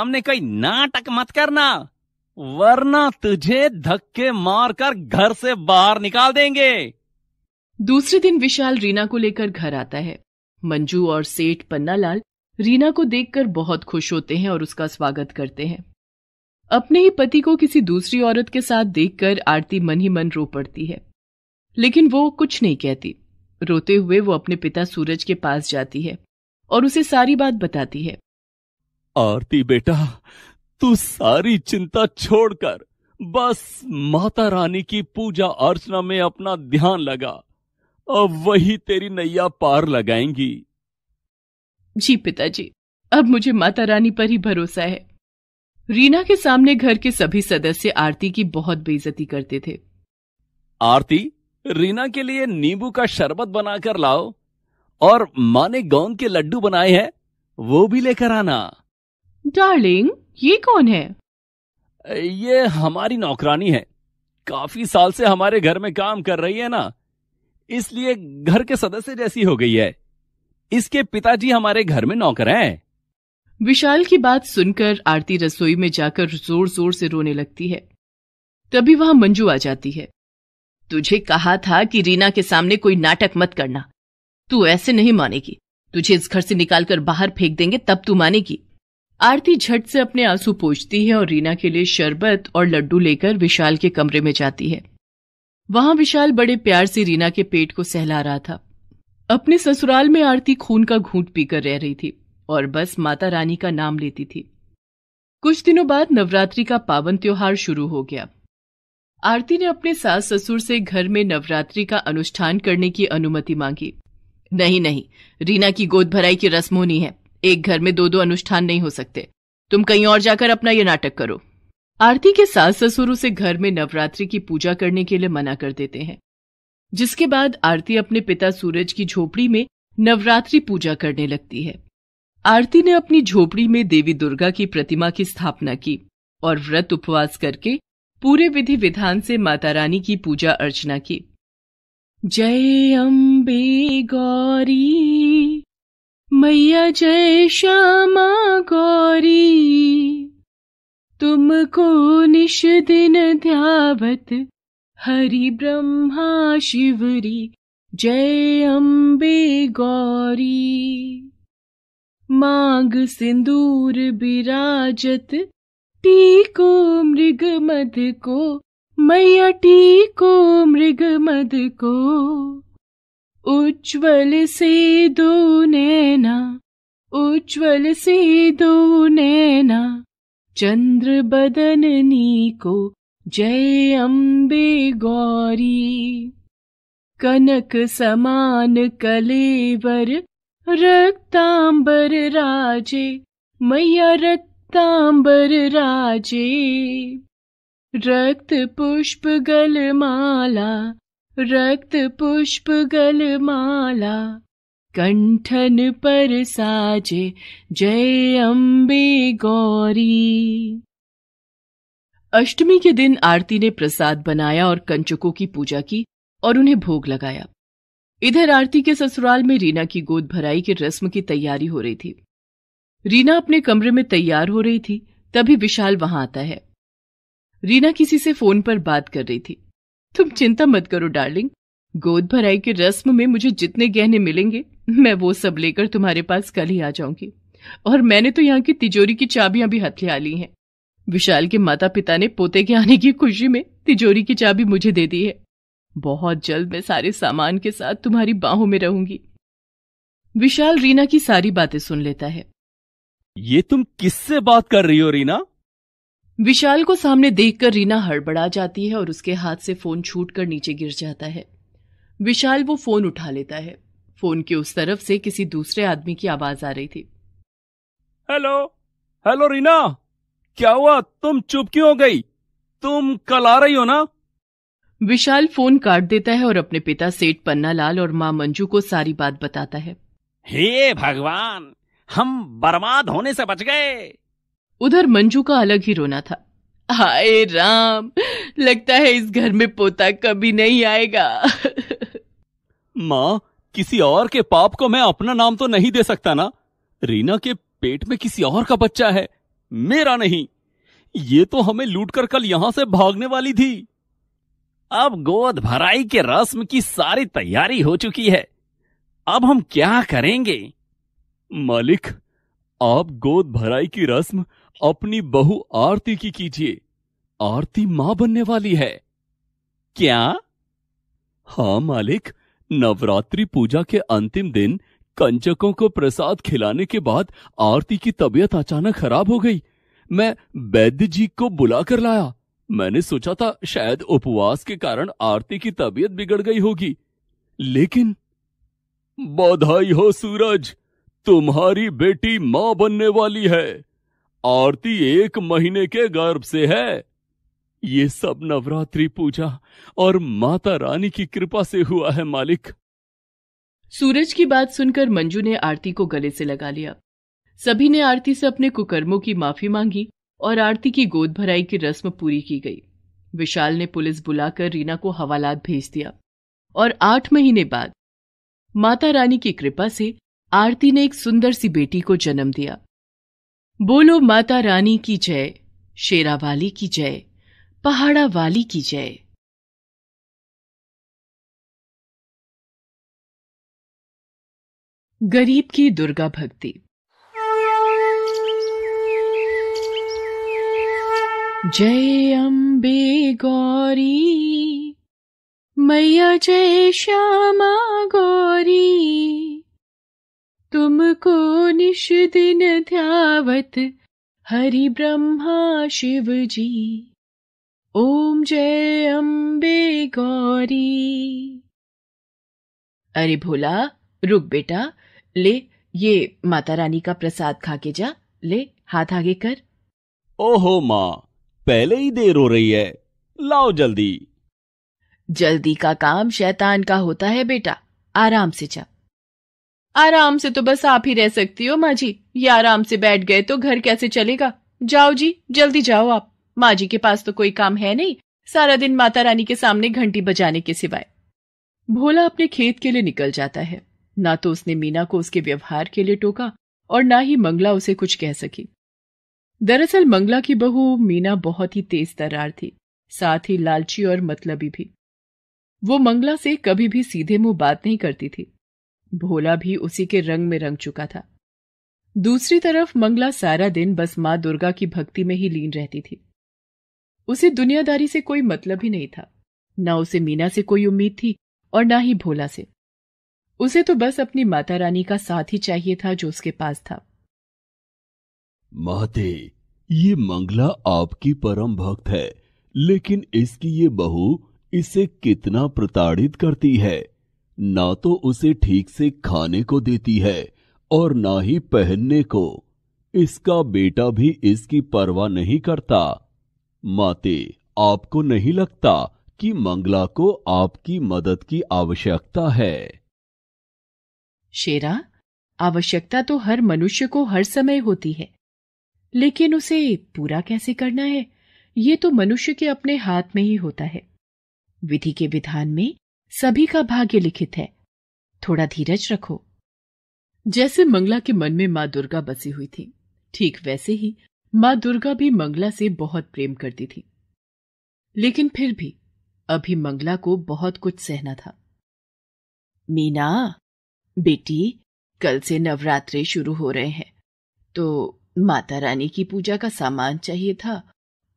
हमने कोई नाटक मत करना, वरना तुझे धक्के मारकर घर से बाहर निकाल देंगे। दूसरे दिन विशाल रीना को लेकर घर आता है। मंजू और सेठ पन्नालाल रीना को देखकर बहुत खुश होते हैं और उसका स्वागत करते हैं। अपने ही पति को किसी दूसरी औरत के साथ देखकर आरती मन ही मन रो पड़ती है। लेकिन वो कुछ नहीं कहती। रोते हुए वो अपने पिता सूरज के पास जाती है और उसे सारी बात बताती है। आरती बेटा तू सारी चिंता छोड़कर बस माता रानी की पूजा अर्चना में अपना ध्यान लगा। अब वही तेरी नैया पार लगाएँगी। जी पिताजी अब मुझे माता रानी पर ही भरोसा है। रीना के सामने घर के सभी सदस्य आरती की बहुत बेइज्जती करते थे। आरती रीना के लिए नींबू का शरबत बनाकर लाओ। और माँ ने गोंद के लड्डू बनाए हैं वो भी लेकर आना। डार्लिंग ये कौन है? ये हमारी नौकरानी है। काफ़ी साल से हमारे घर में काम कर रही है ना। इसलिए घर के सदस्य जैसी हो गई है। इसके पिताजी हमारे घर में नौकर हैं। विशाल की बात सुनकर आरती रसोई में जाकर ज़ोर ज़ोर से रोने लगती है। तभी वहाँ मंजू आ जाती है। तुझे कहा था कि रीना के सामने कोई नाटक मत करना। तू ऐसे नहीं मानेगी। तुझे इस घर से निकालकर बाहर फेंक देंगे तब तू मानेगी। आरती झट से अपने आँसू पोछती है और रीना के लिए शरबत और लड्डू लेकर विशाल के कमरे में जाती है। वहाँ विशाल बड़े प्यार से रीना के पेट को सहला रहा था। अपने ससुराल में आरती खून का घूंट पीकर रह रही थी और बस माता रानी का नाम लेती थी। कुछ दिनों बाद नवरात्रि का पावन त्योहार शुरू हो गया। आरती ने अपने सास ससुर से घर में नवरात्रि का अनुष्ठान करने की अनुमति मांगी। नहीं नहीं, रीना की गोद भराई की रस्म होनी है। एक घर में दो दो अनुष्ठान नहीं हो सकते। तुम कहीं और जाकर अपना ये नाटक करो। आरती के सास ससुर उसे घर में नवरात्रि की पूजा करने के लिए मना कर देते हैं। जिसके बाद आरती अपने पिता सूरज की झोपड़ी में नवरात्रि पूजा करने लगती है। आरती ने अपनी झोपड़ी में देवी दुर्गा की प्रतिमा की स्थापना की और व्रत उपवास करके पूरे विधि विधान से माता रानी की पूजा अर्चना की। जय अम्बे गौरी। मैया जय श्यामा गौरी, तुमको निश दिन ध्यावत, हरि ब्रह्मा शिवरी, जय अम्बे गौरी। मांग सिंदूर विराजत टीको मृग मद को, मैया टीको मृग मद को। उज्ज्वल से दो नैना, उज्ज्वल से दो नैना चंद्र बदननी को जय अम्बे गौरी। कनक समान कलेवर, रक्तांबर राजे, मैया रक्तांबर राजे। रक्त पुष्प गलमाला रक्त पुष्प गलमाला, कंठन पर साजे जय अम्बे गौरी। अष्टमी के दिन आरती ने प्रसाद बनाया और कंचकों की पूजा की और उन्हें भोग लगाया। इधर आरती के ससुराल में रीना की गोद भराई की रस्म की तैयारी हो रही थी। रीना अपने कमरे में तैयार हो रही थी, तभी विशाल वहाँ आता है। रीना किसी से फ़ोन पर बात कर रही थी। तुम चिंता मत करो, डार्लिंग। गोद भराई की रस्म में मुझे जितने गहने मिलेंगे, मैं वो सब लेकर तुम्हारे पास कल ही आ जाऊँगी। और मैंने तो यहाँ की तिजोरी की चाबियाँ भी हथिया ली हैं। विशाल के माता पिता ने पोते के आने की खुशी में तिजोरी की चाबी मुझे दे दी है। बहुत जल्द मैं सारे सामान के साथ तुम्हारी बाहों में रहूँगी। विशाल रीना की सारी बातें सुन लेता है। ये तुम किससे बात कर रही हो, रीना? विशाल को सामने देखकर रीना हड़बड़ा जाती है और उसके हाथ से फ़ोन छूट कर नीचे गिर जाता है। विशाल वो फ़ोन उठा लेता है। फ़ोन के उस तरफ़ से किसी दूसरे आदमी की आवाज़ आ रही थी। हेलो हेलो रीना क्या हुआ? तुम चुप क्यों हो गई? तुम कल आ रही हो ना? विशाल फ़ोन काट देता है और अपने पिता सेठ पन्ना लाल और माँ मंजू को सारी बात बताता है। हे भगवान हम बर्बाद होने से बच गए। उधर मंजू का अलग ही रोना था। हाय राम, लगता है इस घर में पोता कभी नहीं आएगा। माँ, किसी और के पाप को मैं अपना नाम तो नहीं दे सकता ना? रीना के पेट में किसी और का बच्चा है, मेरा नहीं। ये तो हमें लूटकर कल यहाँ से भागने वाली थी। अब गोद भराई के रस्म की सारी तैयारी हो चुकी है। अब हम क्या करेंगे? मालिक, आप गोद भराई की रस्म अपनी बहु आरती की कीजिए। आरती माँ बनने वाली है। क्या? हाँ मालिक। नवरात्रि पूजा के अंतिम दिन कंचकों को प्रसाद खिलाने के बाद आरती की तबीयत अचानक खराब हो गई। मैं वैद्य जी को बुला कर लाया। मैंने सोचा था शायद उपवास के कारण आरती की तबीयत बिगड़ गई होगी। लेकिन बधाई हो सूरज, तुम्हारी बेटी माँ बनने वाली है। आरती एक महीने के गर्भ से है। ये सब नवरात्रि पूजा और माता रानी की कृपा से हुआ है, मालिक। सूरज की बात सुनकर मंजू ने आरती को गले से लगा लिया। सभी ने आरती से अपने कुकर्मों की माफ़ी मांगी और आरती की गोद भराई की रस्म पूरी की गई। विशाल ने पुलिस बुलाकर रीना को हवालात भेज दिया और आठ महीने बाद माता रानी की कृपा से आरती ने एक सुंदर सी बेटी को जन्म दिया। बोलो माता रानी की जय शेरावाली की जय, पहाड़ा वाली की जय। गरीब की दुर्गा भक्ति। जय अम्बे गौरी, मैया जय श्यामा गौरी। दिन ध्यावत हरि ब्रह्मा शिव जी ओम जय अम्बे गौरी। अरे भोला रुक बेटा ले ये माता रानी का प्रसाद खा के जा ले हाथ आगे कर। ओहो माँ पहले ही देर हो रही है लाओ जल्दी। जल्दी का काम शैतान का होता है बेटा आराम से जा। आराम से तो बस आप ही रह सकती हो, माँ जी। ये आराम से बैठ गए तो घर कैसे चलेगा? जाओ जी, जल्दी जाओ आप। माँ जी के पास तो कोई काम है नहीं। सारा दिन माता रानी के सामने घंटी बजाने के सिवाय। भोला अपने खेत के लिए निकल जाता है। ना तो उसने मीना को उसके व्यवहार के लिए टोका और ना ही मंगला उसे कुछ कह सकी। दरअसल मंगला की बहू मीना बहुत ही तेज तरार थी, साथ ही लालची और मतलबी भी। वो मंगला से कभी भी सीधे मुँह बात नहीं करती थी। भोला भी उसी के रंग में रंग चुका था। दूसरी तरफ़ मंगला सारा दिन बस माँ दुर्गा की भक्ति में ही लीन रहती थी। उसे दुनियादारी से कोई मतलब ही नहीं था। ना उसे मीना से कोई उम्मीद थी और ना ही भोला से। उसे तो बस अपनी माता रानी का साथ ही चाहिए था जो उसके पास था। माते, ये मंगला आपकी परम भक्त है, लेकिन इसकी ये बहू इसे कितना प्रताड़ित करती है? ना तो उसे ठीक से खाने को देती है और ना ही पहनने को। इसका बेटा भी इसकी परवाह नहीं करता। माते, आपको नहीं लगता कि मंगला को आपकी मदद की आवश्यकता है? शेरा, आवश्यकता तो हर मनुष्य को हर समय होती है। लेकिन उसे पूरा कैसे करना है? ये तो मनुष्य के अपने हाथ में ही होता है। विधि के विधान में सभी का भाग्य लिखित है। थोड़ा धीरज रखो। जैसे मंगला के मन में माँ दुर्गा बसी हुई थी, ठीक वैसे ही माँ दुर्गा भी मंगला से बहुत प्रेम करती थी। लेकिन फिर भी अभी मंगला को बहुत कुछ सहना था। मीना, बेटी, कल से नवरात्रे शुरू हो रहे हैं तो माता रानी की पूजा का सामान चाहिए था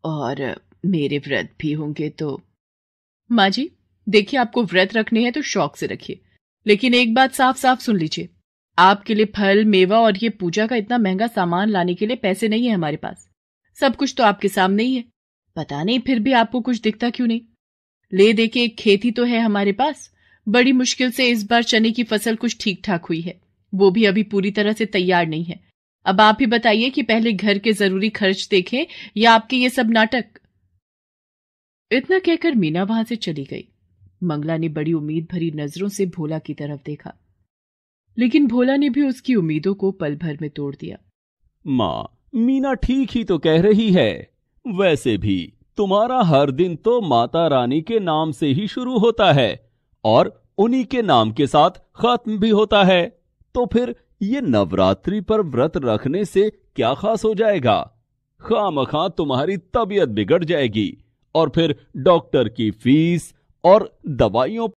और मेरे व्रत भी होंगे तो। माँ जी? देखिए, आपको व्रत रखने हैं तो शौक से रखिए। लेकिन एक बात साफ़ साफ़ सुन लीजिए। आपके लिए फल, मेवा और ये पूजा का इतना महँगा सामान लाने के लिए पैसे नहीं है हमारे पास। सब कुछ तो आपके सामने ही है। पता नहीं, फिर भी आपको कुछ दिखता क्यों नहीं? ले दे के एक खेती तो है हमारे पास। बड़ी मुश्किल से इस बार चने की फ़सल कुछ ठीक ठाक हुई है। वो भी अभी पूरी तरह से तैयार नहीं है। अब आप ही बताइए कि पहले घर के ज़रूरी खर्च देखें या आपके ये सब नाटक? इतना कहकर मीना वहाँ से चली गई। मंगला ने बड़ी उम्मीद भरी नज़रों से भोला की तरफ़ देखा। लेकिन भोला ने भी उसकी उम्मीदों को पल भर में तोड़ दिया। माँ, मीना ठीक ही तो कह रही है। वैसे भी तुम्हारा हर दिन तो माता रानी के नाम से ही शुरू होता है और उन्हीं के नाम के साथ खत्म भी होता है। तो फिर ये नवरात्रि पर व्रत रखने से क्या खास हो जाएगा? खाम खा तुम्हारी तबीयत बिगड़ जाएगी और फिर डॉक्टर की फ़ीस और दवाइयों